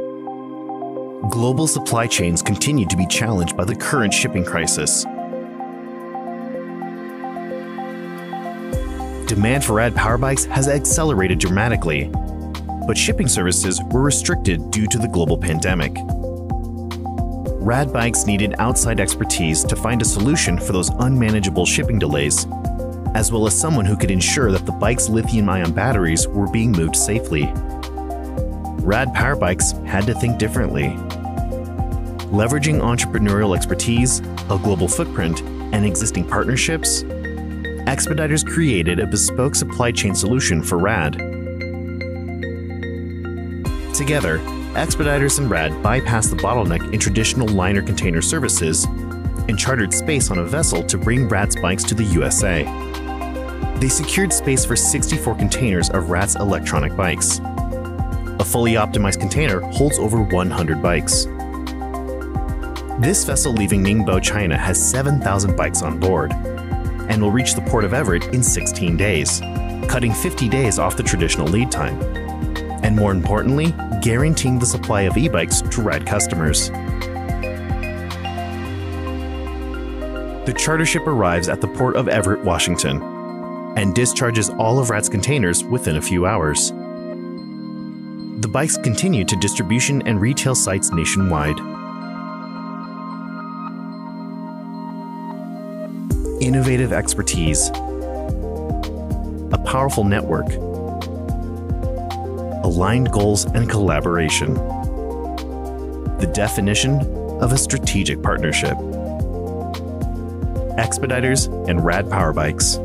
Global supply chains continue to be challenged by the current shipping crisis. Demand for RAD power bikes has accelerated dramatically, but shipping services were restricted due to the global pandemic. Rad bikes needed outside expertise to find a solution for those unmanageable shipping delays, as well as someone who could ensure that the bike's lithium ion batteries were being moved safely. Rad Power Bikes had to think differently. Leveraging entrepreneurial expertise, a global footprint, and existing partnerships, Expeditors created a bespoke supply chain solution for RAD. Together, Expeditors and RAD bypassed the bottleneck in traditional liner container services and chartered space on a vessel to bring RAD's bikes to the USA. They secured space for 64 containers of RAD's electronic bikes. A fully optimized container holds over 100 bikes. This vessel leaving Ningbo, China has 7,000 bikes on board and will reach the port of Everett in 16 days, cutting 50 days off the traditional lead time. And more importantly, guaranteeing the supply of e bikes to Rad customers. The charter ship arrives at the port of Everett, Washington, and discharges all of RAD's containers within a few hours. The bikes continue to distribution and retail sites nationwide. Innovative expertise, a powerful network, aligned goals and collaboration. The definition of a strategic partnership. Expeditors and Rad Power Bikes.